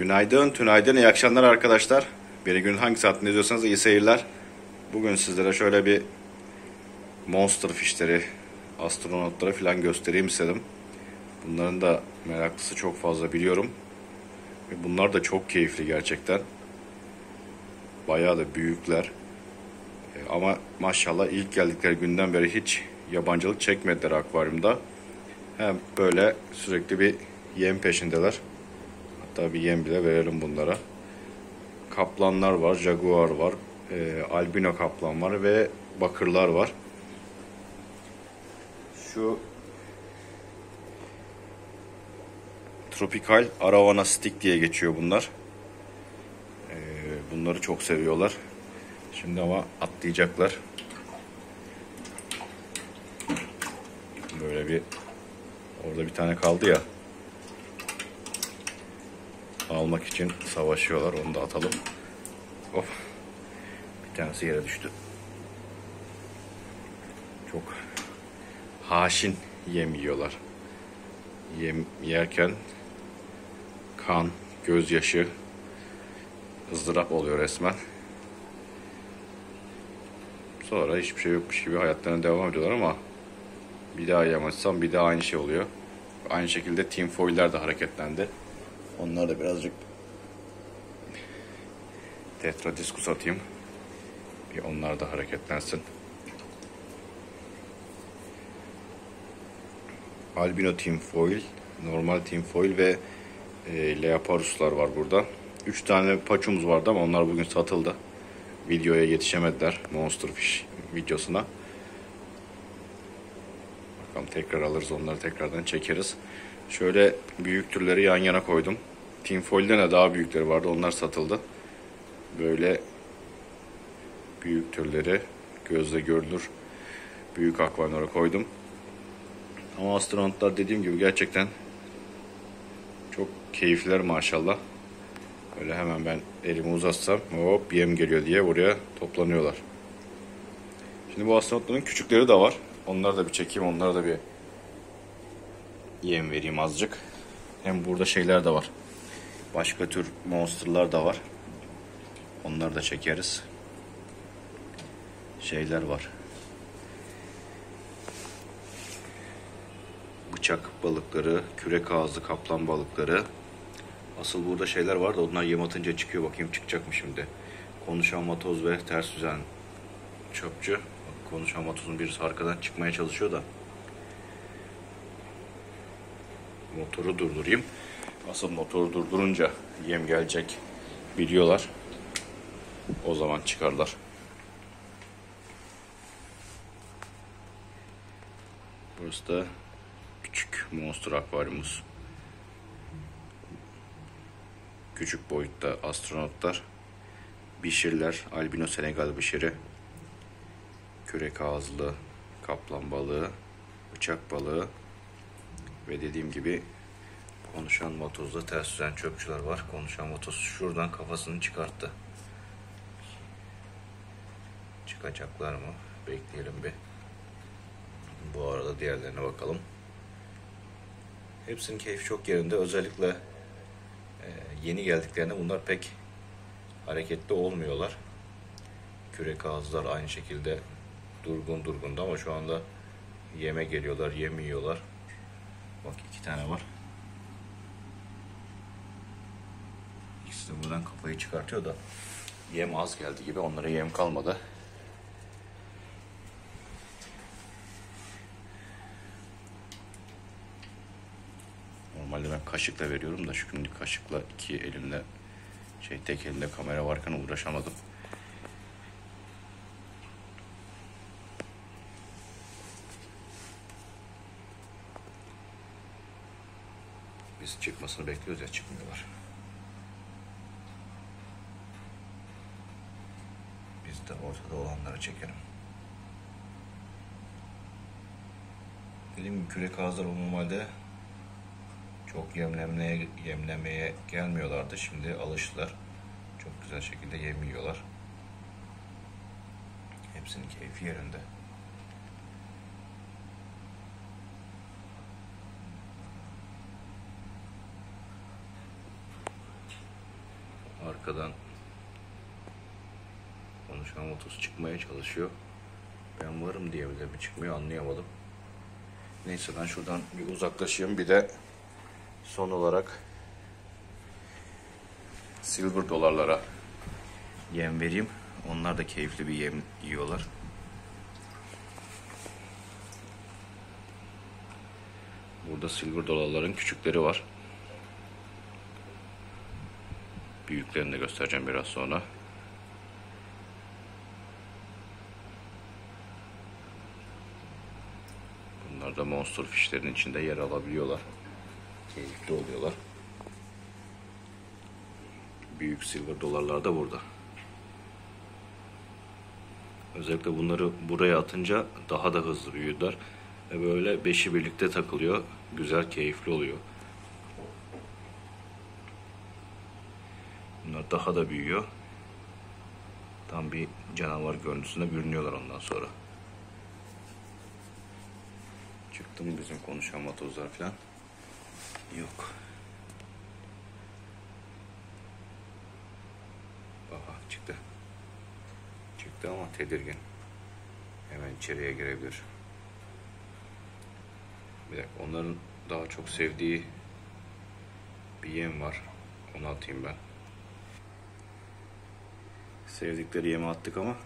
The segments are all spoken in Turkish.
Günaydın, tünaydın, iyi akşamlar arkadaşlar. Bir günün hangi saatinde izliyorsanız iyi seyirler. Bugün sizlere şöyle bir monster fişleri, astronotları falan göstereyim istedim. Bunların da meraklısı çok fazla biliyorum. Ve bunlar da çok keyifli gerçekten. Bayağı da büyükler. E, Ama maşallah ilk geldikleri günden beri hiç yabancılık çekmediler akvaryumda. Hem böyle sürekli bir yem peşindeler. Hatta bir yem bile verelim bunlara. Kaplanlar var, jaguar var, e, albino kaplan var ve bakırlar var. Şu tropikal aravana stick diye geçiyor bunlar. E, bunları çok seviyorlar. Şimdi ama atlayacaklar. Böyle bir orada bir tane kaldı ya almak için savaşıyorlar. Onu da atalım. Hop. Bir tanesi yere düştü. Çok haşin yem yiyorlar. Yem yerken kan, gözyaşı, ızdırap oluyor resmen. Sonra hiçbir şey yokmuş gibi hayatlarına devam ediyorlar ama bir daha yem açsam bir daha aynı şey oluyor. Aynı şekilde Team Foil'ler de hareketlendi. Onlar da birazcık tetradiskus atayım. Bir onlar da hareketlensin. Albino Team Foil, normal Team Foil ve e, Leoparuslar var burada. 3 tane paçumuz vardı ama onlar bugün satıldı. Videoya yetişemediler Monster Fish videosuna. Bakalım tekrar alırız onları tekrardan çekeriz. Şöyle büyük türleri yan yana koydum. De daha büyükleri vardı. Onlar satıldı. Böyle büyük türleri gözle görülür büyük akvaryumlara koydum. Ama astronotlar dediğim gibi gerçekten çok keyifliler maşallah. Öyle hemen ben elimi uzatsam hop yem geliyor diye buraya toplanıyorlar. Şimdi bu astronotların küçükleri de var. Onları da bir çekeyim. Onlara da bir yem vereyim azıcık. Hem burada şeyler de var. Başka tür monsterlar da var. Onları da çekeriz. Şeyler var. Bıçak balıkları, kürek ağızlı kaplan balıkları. Asıl burada şeyler var da onlar yem atınca çıkıyor. Bakayım çıkacak mı şimdi. Konuşan matoz ve ters düzen çöpçü. Konuşan matozun birisi arkadan çıkmaya çalışıyor da. Motoru durdurayım. Asıl motoru durdurunca yem gelecek biliyorlar. O zaman çıkarlar. Burası da küçük monster akvaryumuz. Küçük boyutta astronotlar. Bişirler, albino Senegal bişiri. Kürek ağızlı kaplan balığı, bıçak balığı ve dediğim gibi konuşan vatozda ters düzen çöpçüler var. Konuşan vatoz şuradan kafasını çıkarttı. Çıkacaklar mı? Bekleyelim bir. Bu arada diğerlerine bakalım. Hepsinin keyfi çok yerinde. Özellikle e, yeni geldiklerinde bunlar pek hareketli olmuyorlar. Kürek ağızlar aynı şekilde durgun durgundu ama şu anda yeme geliyorlar, yem yiyorlar. Bak iki tane var. Buradan kafayı çıkartıyor da yem az geldi gibi onlara yem kalmadı. Normalde ben kaşıkla veriyorum da şu gün kaşıkla iki elimle şey tek elimde kamera varken uğraşamadım. Biz çıkmasını bekliyoruz ya çıkmıyorlar. De ortada olanları çekelim. Dediğim gibi kürek ağızları normalde çok yemlemeye, yemlemeye gelmiyorlardı. Şimdi alıştılar. Çok güzel şekilde yem yiyorlar. Hepsinin keyfi yerinde. Arkadan konuşan motos çıkmaya çalışıyor. Ben varım diye bile mi çıkmıyor anlayamadım. Neyse ben şuradan bir uzaklaşayım. Bir de son olarak silver dolarlara yem vereyim. Onlar da keyifli bir yem yiyorlar. Burada silver dolarların küçükleri var. Büyüklerini de göstereceğim biraz sonra. Bunlar da monster fişlerin içinde yer alabiliyorlar. Keyifli oluyorlar. Büyük silver dolarlar da burada. Özellikle bunları buraya atınca daha da hızlı büyüdüler. Ve böyle beşi birlikte takılıyor. Güzel, keyifli oluyor. Bunlar daha da büyüyor. Tam bir canavar görüntüsünde bürünüyorlar ondan sonra. Çıktı mı bizim konuşan matozlar falan? Yok. Aha çıktı. Çıktı ama tedirgin. Hemen içeriye girebilir. Bir dakika onların daha çok sevdiği bir yem var. Onu atayım ben. Sevdikleri yemi attık ama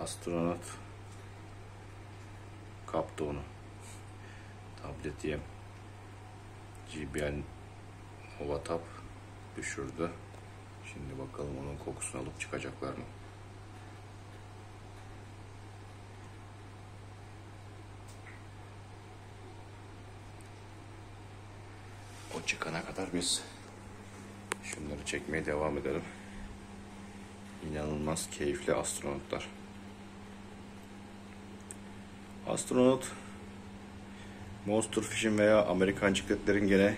astronot kaptı onu. Tablet yem. GBL Nova Tab düşürdü. Şimdi bakalım onun kokusunu alıp çıkacaklar mı? O çıkana kadar biz şunları çekmeye devam edelim. İnanılmaz keyifli astronotlar. Astronot Monster Fish'in veya Amerikan cikletlerin gene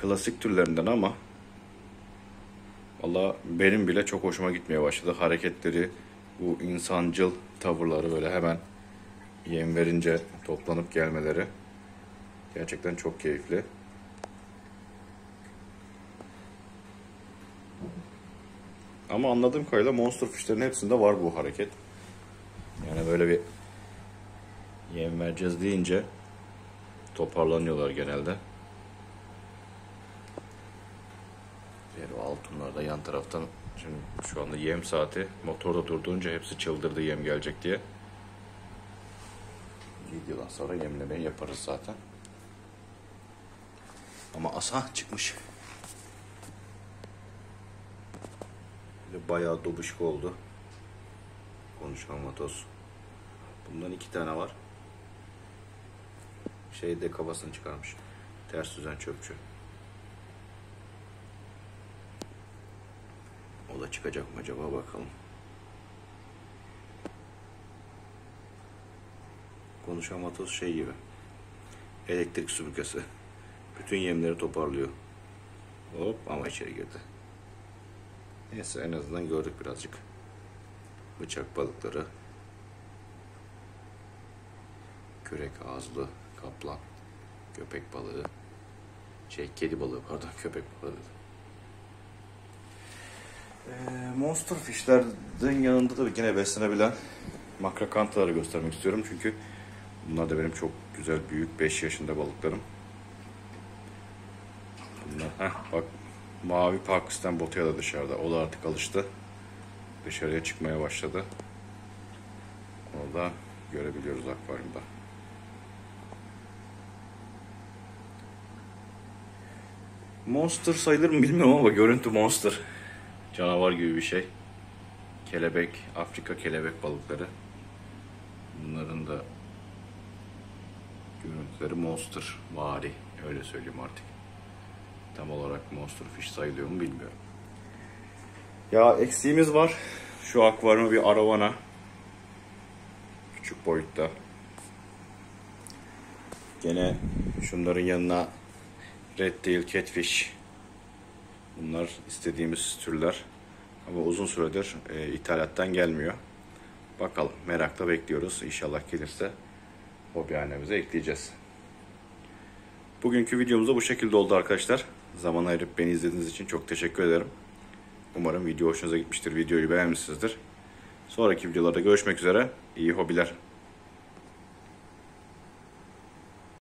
klasik türlerinden ama valla benim bile çok hoşuma gitmeye başladı. Hareketleri, bu insancıl tavırları böyle hemen yem verince toplanıp gelmeleri gerçekten çok keyifli. Ama anladığım kadarıyla Monster Fish'lerin hepsinde var bu hareket. Yani böyle bir yem vereceğiz deyince toparlanıyorlar genelde. Diğer altınlar da yan taraftan şimdi şu anda yem saati motorda durduğunca hepsi çıldırdı yem gelecek diye. Videodan sonra yemlemeyi yaparız zaten. Ama asa çıkmış. Bayağı dobuşk oldu. Konuşan matos. Bundan iki tane var. Şeyde kafasını çıkarmış. Ters düzen çöpçü. O da çıkacak mı acaba bakalım. Konuşan matos şey gibi. Elektrik süpürgesi. Bütün yemleri toparlıyor. Hop ama içeri girdi. Neyse en azından gördük birazcık. Bıçak balıkları. Kürek ağızlı kaplan. Köpek balığı. Şey kedi balığı pardon köpek balığı. Ee, monster fishlerin yanında da yine beslenebilen makrakantaları göstermek istiyorum. Çünkü bunlar da benim çok güzel büyük 5 yaşında balıklarım. Bunlar, heh, bak Mavi Pakistan botuya da dışarıda. O da artık alıştı. Dışarıya çıkmaya başladı. Onu da görebiliyoruz akvaryumda. Monster sayılır mı bilmiyorum ama görüntü monster. Canavar gibi bir şey. Kelebek, Afrika kelebek balıkları. Bunların da görüntüleri monster vari. Öyle söyleyeyim artık. Tam olarak monster fish sayılıyor mu bilmiyorum. Ya eksiğimiz var. Şu akvaryuma bir aravana. Küçük boyutta. Gene şunların yanına red tail catfish. Bunlar istediğimiz türler. Ama uzun süredir e, ithalattan gelmiyor. Bakalım merakla bekliyoruz. İnşallah gelirse hobihanemize ekleyeceğiz. Bugünkü videomuz da bu şekilde oldu arkadaşlar. Zaman ayırıp beni izlediğiniz için çok teşekkür ederim. Umarım video hoşunuza gitmiştir. Videoyu beğenmişsinizdir. Sonraki videolarda görüşmek üzere. İyi hobiler.